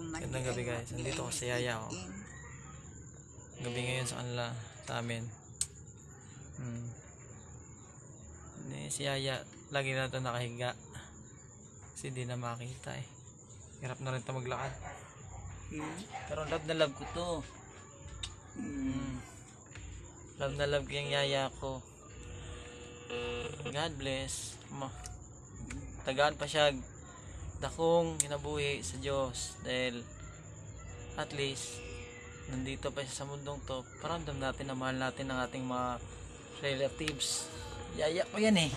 bumalik. Gandang gabi, guys. Nandito ako sa yaya ko. Gabi ngayon sa kanila, sa amin. Hmm. Si Yaya, lagi na ito nakahiga. Kasi di na makita eh. Hirap na rin ito maglakad. Hmm. Pero love na love ko to. Hmm. Love na love ko yung yaya ko. God bless. Ma tagaan pa siya dakong inabuhi sa Diyos dahil at least nandito pa siya sa mundong to paramdam natin na mahal natin ang ating mga relatives yaya ko yan eh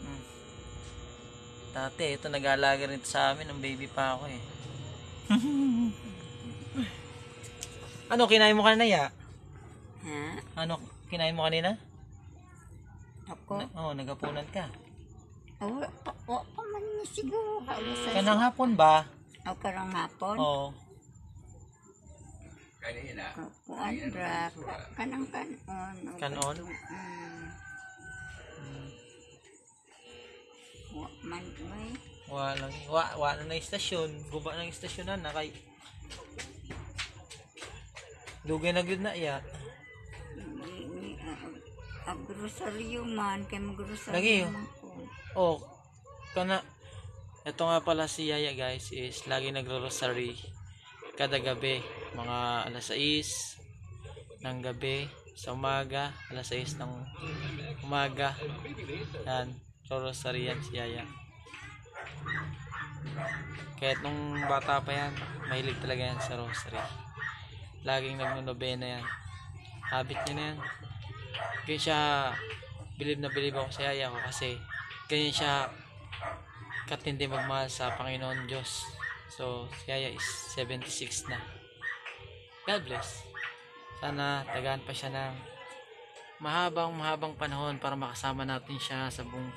hmm. dati ito nag-aalaga rin sa amin ng baby pa ako eh ano kinain mo kanina ya? Ha? ano kinain mo kanina? Ako? Na- oh, nagapunan ka. Oh, Man ni siguro. Halos sa... Kanang hapon ba? O karang hapon? Oo. Kuan bra. ka- Kanang kanon. Kanon? Mm. Wa man may. Wala, wa, wala na istasyon. Guba ng istasyon na kay Dugay na gyud na iya. Ni- ah, ah, Agrosaryo man. Kaya magrosaryo Lagi, man ko. Oh, kana ito nga pala si Yaya guys is lagi nagro-rosary kada gabi mga alas 6 ng gabi sa umaga alas 6 ng umaga. Yan rosary yan si Yaya. Kahit nung bata pa yan mahilig talaga yan sa rosary. Laging nagnonobena yan. Habit niya na yan. Kaya siya bilib na bilib ako sa Yaya ko kasi ganyan siya katindi magmahal sa Panginoon Diyos. So si Yaya is 76 na. God bless. Sana tagaan pa siya ng mahabang mahabang panahon para makasama natin siya sa buong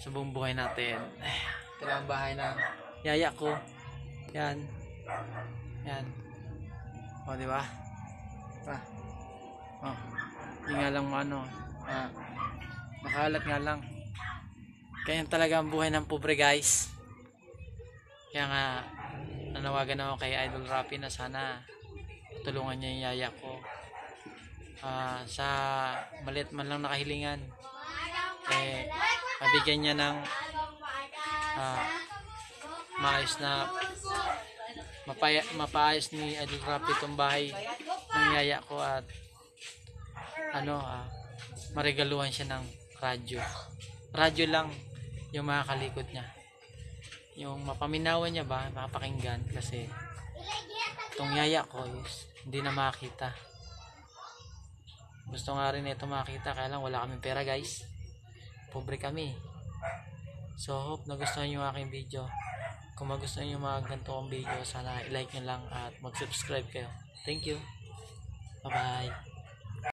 sa buong buhay natin. Ito ang bahay na yaya ko. Yan. Yan. O di ba? Pa oh di nga lang ano ah, makalat nga lang kaya talaga ang buhay ng pobre guys. Kaya nga nanawagan ako kay Idol Rapi na sana tulungan niya yung yaya ko. Ah, sa maliit man lang nakahilingan. Eh mabigyan niya ng ah, maayos na mapaya, mapaayos ni Idol Rapi itong bahay ng yaya ko at ano ah, maregaluhan siya ng radyo. Radyo lang yung makakalikot niya. Yung mapaminawan niya ba mapakinggan kasi itong yaya ko is hindi na makita. Gusto nga rin ito makita kaya lang wala kaming pera guys. Pobre kami. So hope nagustuhan yung aking video. Kung magustuhan yung mga ganito kong video sana i-like nyo lang at mag subscribe kayo. Thank you. Bye bye